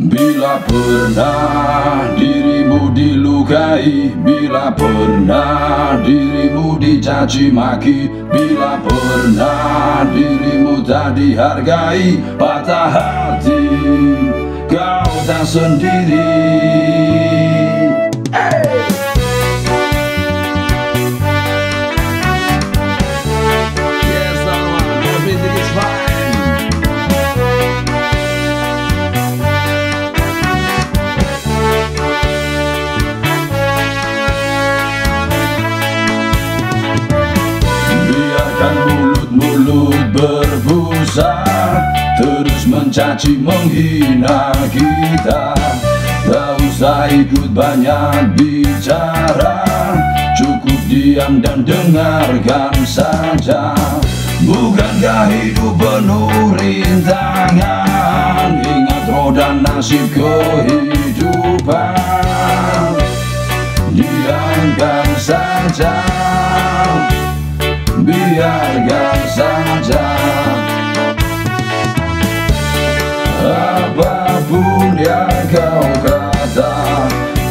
Bila pernah dirimu dilukai Bila pernah dirimu dicaci maki Bila pernah dirimu tak dihargai Patah hati kau tak sendiri berbusa Terus mencaci menghina kita. Tak usah ikut banyak bicara Cukup diam dan dengarkan saja. Bukankah hidup penuh rintangan? Ingat roda nasib kehidupan biarkan saja Apapun yang kau kata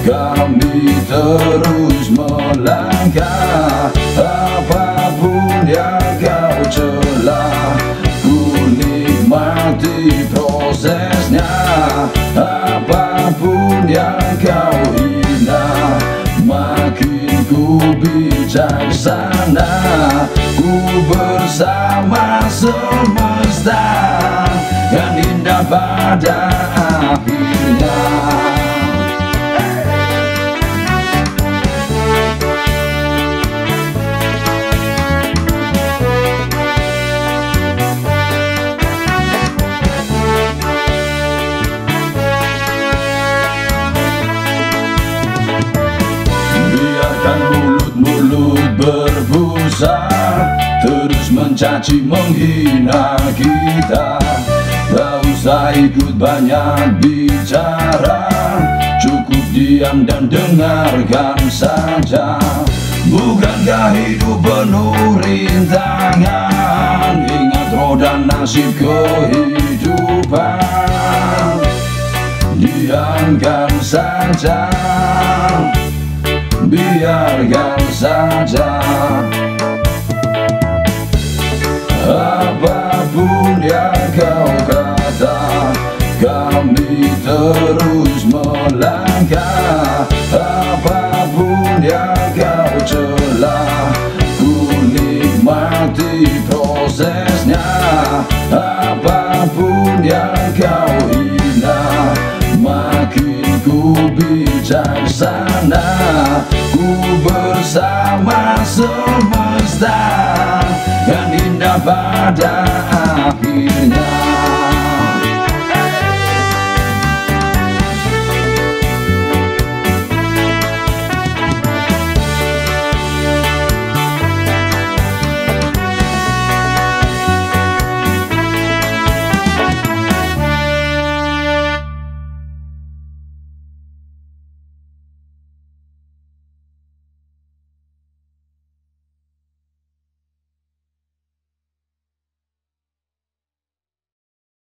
Kami terus melangkah Apapun yang kau celah Ku nikmati prosesnya Apapun yang kau hina Makin ku bijaksana Ku bersama semesta Yang indah pada akhirnya. Biarkan mulut-mulut mencaci menghina kita. Tak usah ikut banyak bicara. Cukup diam dan dengarkan saja. Bukankah hidup penuh rintangan? Ingat roda nasib kehidupan. Diamkan saja. Biarkan saja Apa pun yang kau kata Kami terus melangkah. Apa pun yang kau celah Ku nikmati prosesnya. Apa pun yang kau hina Makin ku bijaksana Ku bersama semesta pada akhirnya